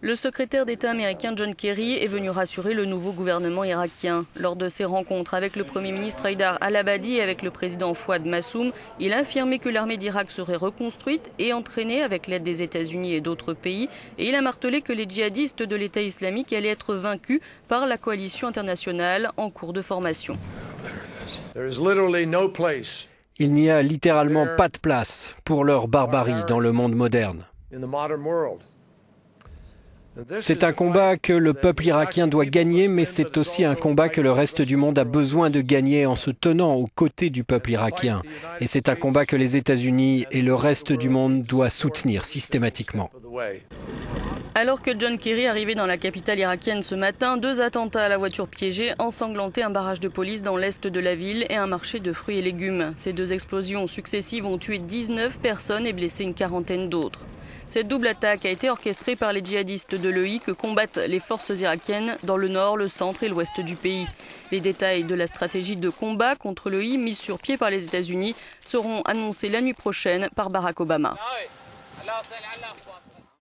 Le secrétaire d'État américain John Kerry est venu rassurer le nouveau gouvernement irakien. Lors de ses rencontres avec le Premier ministre Haïdar al-Abadi et avec le président Fouad Massoum, il a affirmé que l'armée d'Irak serait reconstruite et entraînée avec l'aide des États-Unis et d'autres pays. Et il a martelé que les djihadistes de l'État islamique allaient être vaincus par la coalition internationale en cours de formation. Il n'y a littéralement pas de place pour leur barbarie dans le monde moderne. C'est un combat que le peuple irakien doit gagner, mais c'est aussi un combat que le reste du monde a besoin de gagner en se tenant aux côtés du peuple irakien. Et c'est un combat que les États-Unis et le reste du monde doivent soutenir systématiquement. Alors que John Kerry arrivait dans la capitale irakienne ce matin, deux attentats à la voiture piégée ensanglantaient un barrage de police dans l'est de la ville et un marché de fruits et légumes. Ces deux explosions successives ont tué 19 personnes et blessé une quarantaine d'autres. Cette double attaque a été orchestrée par les djihadistes de l'EI que combattent les forces irakiennes dans le nord, le centre et l'ouest du pays. Les détails de la stratégie de combat contre l'EI mise sur pied par les États-Unis seront annoncés la nuit prochaine par Barack Obama.